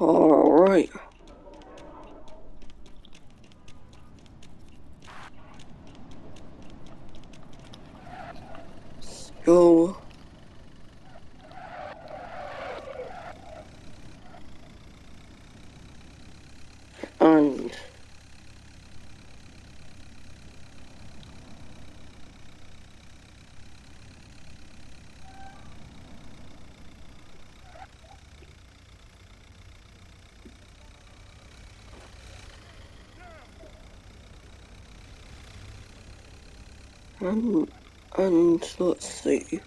Alright. Let's go. And and and let's see.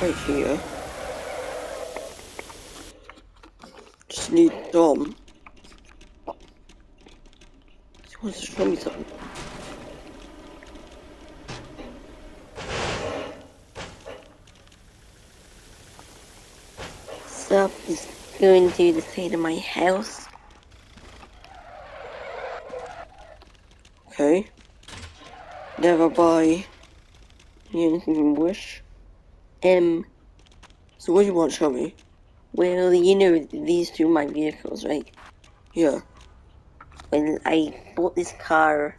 Right here. Just need Dom. He wants to show me something. Sup is going to the state of my house. Okay. Never buy anything you wish. Um, So what do you want me? Well, you know, these two are my vehicles, right? Yeah. Well, I bought this car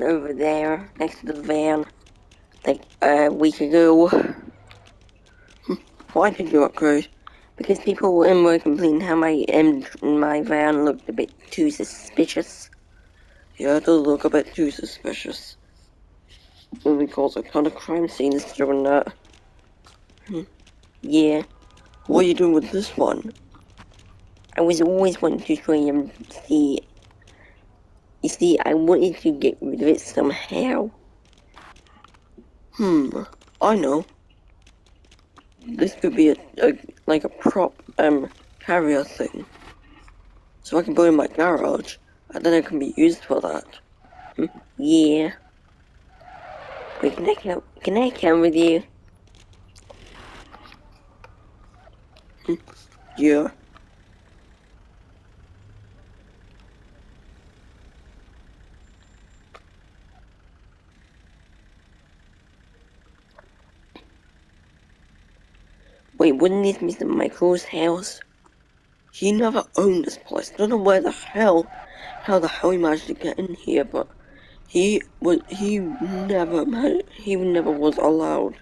over there next to the van like a week ago Why did you upgrade? because people were complaining how my um, my van looked a bit too suspicious. Yeah, it does look a bit too suspicious. Really cause a ton of crime scenes doing that. Yeah, What are you doing with this one? I was always wanting to try and see. You see, I wanted to get rid of it somehow. Hmm, I know. This could be a, a like a prop um carrier thing. So I can put it in my garage, and then it can be used for that. Yeah. Wait, can I come? Can I come with you? Yeah. Wait, wouldn't this Mr. Michael's house? He never owned this place. I don't know where the hell, how the hell he managed to get in here, but he was he never he never was allowed.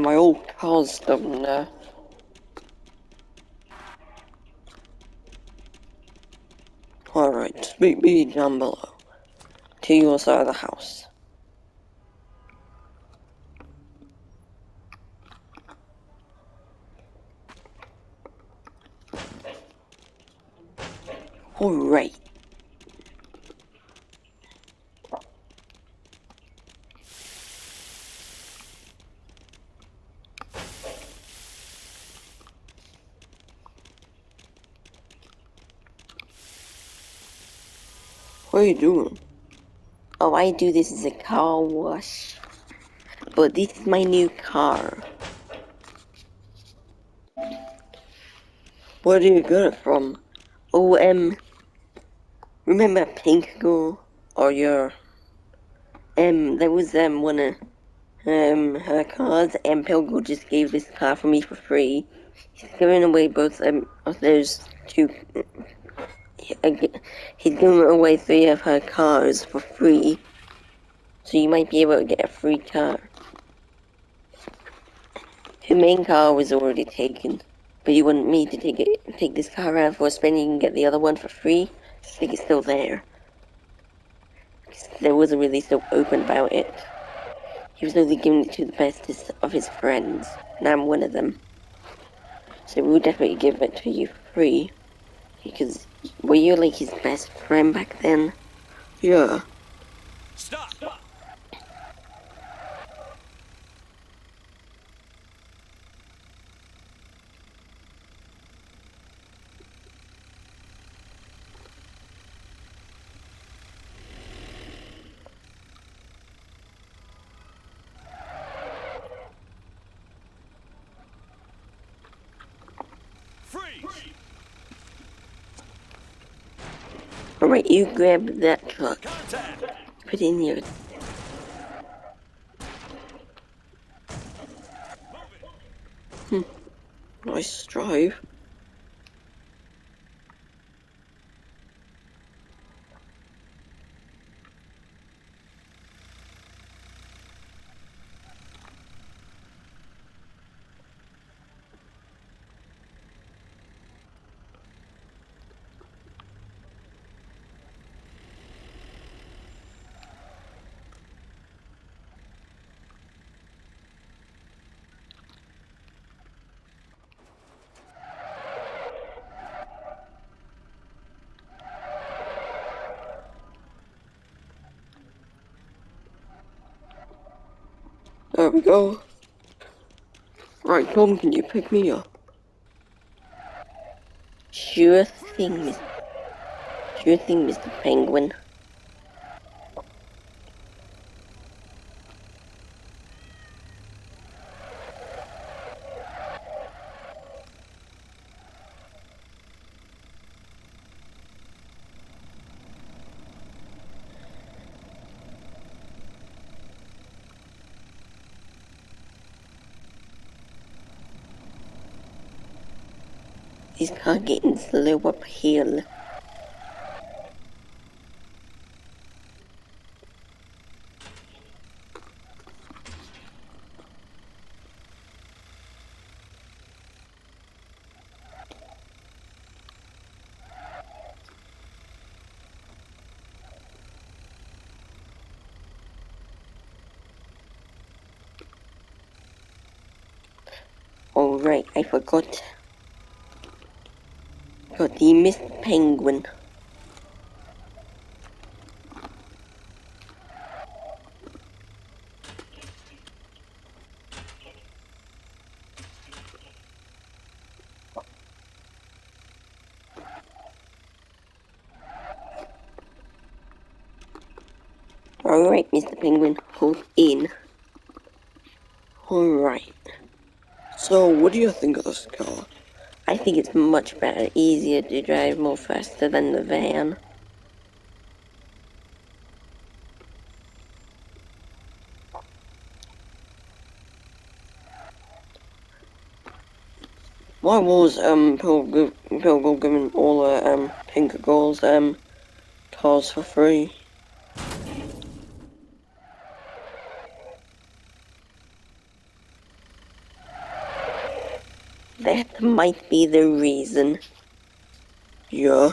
My old car's in there. Uh, Alright, meet me down below. To your side of the house. Alright. What are you doing? Oh, I do this as a car wash. But this is my new car. Where do you get it from? Oh, um, remember Pink Girl? Or your Um, there was um one of um her cars, and Pilgrim just gave this car for me for free. He's giving away both um of those two. He's giving away three of her cars for free, so you might be able to get a free car. Her main car was already taken, but you want me to take it, take this car around for a spin. You can get the other one for free. I think it's still there. There wasn't really so open about it. He was only giving it to the bestest of his friends, and I'm one of them. So we'll definitely give it to you free. Because were you like his best friend back then? yeah. Stop! Alright, you grab that truck. Put it in here. Hmm. Nice drive. There we go. Right, Tom, can you pick me up? Sure thing, Miss. Sure thing, Mr. Penguin. This car getting slow uphill. Alright, I forgot. Got the Mr. Penguin. Alright, Mr. Penguin, hold in. Alright. So, what do you think of this car? I think it's much better, easier to drive, more faster than the van. Why was um Pilgrim, Pilgrim all the um Tinker Girls um cars for free? That might be the reason. Yeah.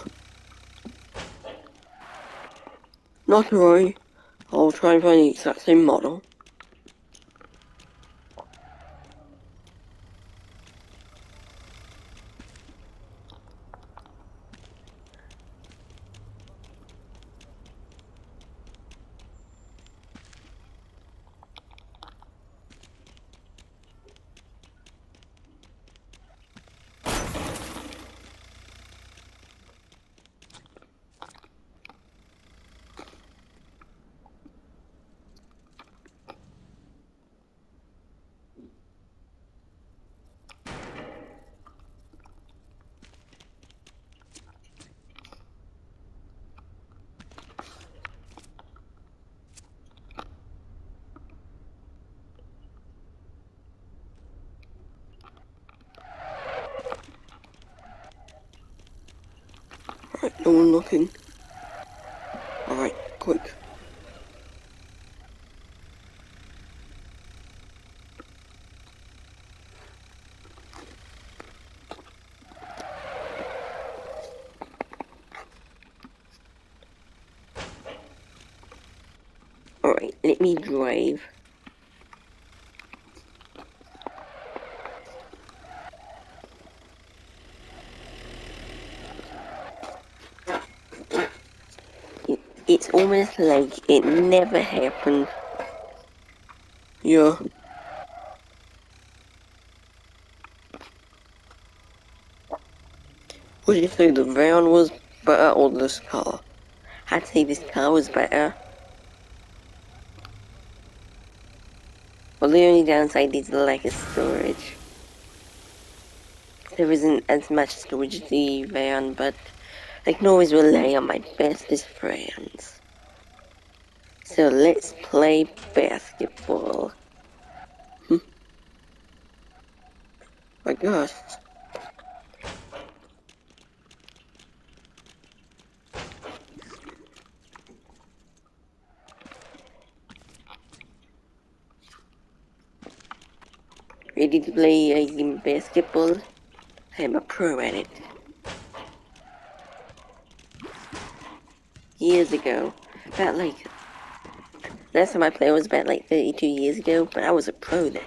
Not to worry. I'll try and find the exact same model. Right, no one looking. Alright, quick. Alright, let me drive. It- It's almost like it never happened. Yeah. Would you say the van was better or this car? I'd say this car was better. Well, the only downside is the lack of storage. there isn't as much storage as the van, but I can always rely on my bestest friends. So let's play basketball. Hmm. I guess. Ready to play a game basketball? I'm a pro at it. Years ago, about like, last time I played was about like 32 years ago, but I was a pro then.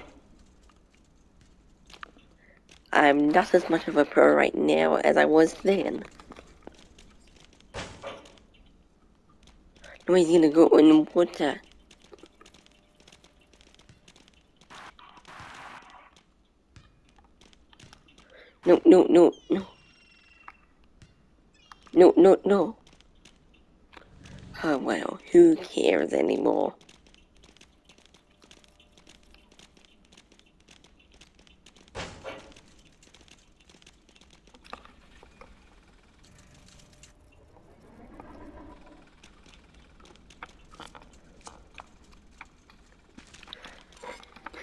I'm not as much of a pro right now as I was then. Nobody's gonna go in the water. No, no, no, no. No, no, no. Oh well, who cares anymore?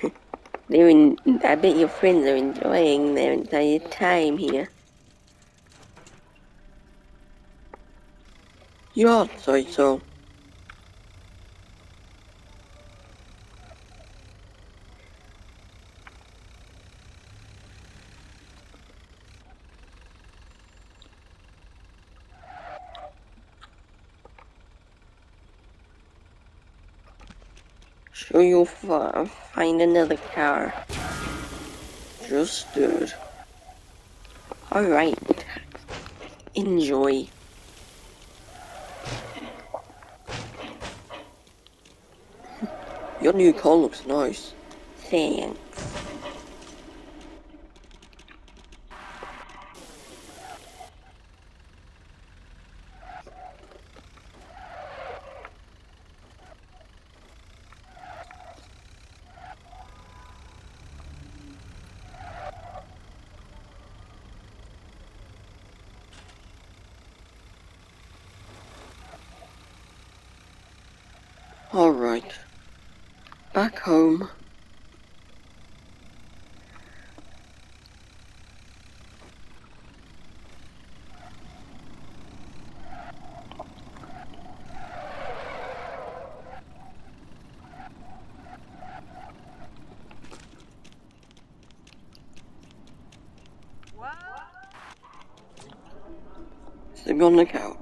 They're in, I bet your friends are enjoying their entire time here. Yeah, I'd say so. Sure you'll fi- find another car. Just did. Alright. Enjoy. Your new car looks nice. Thanks. Alright. Back home. Sleep on the couch.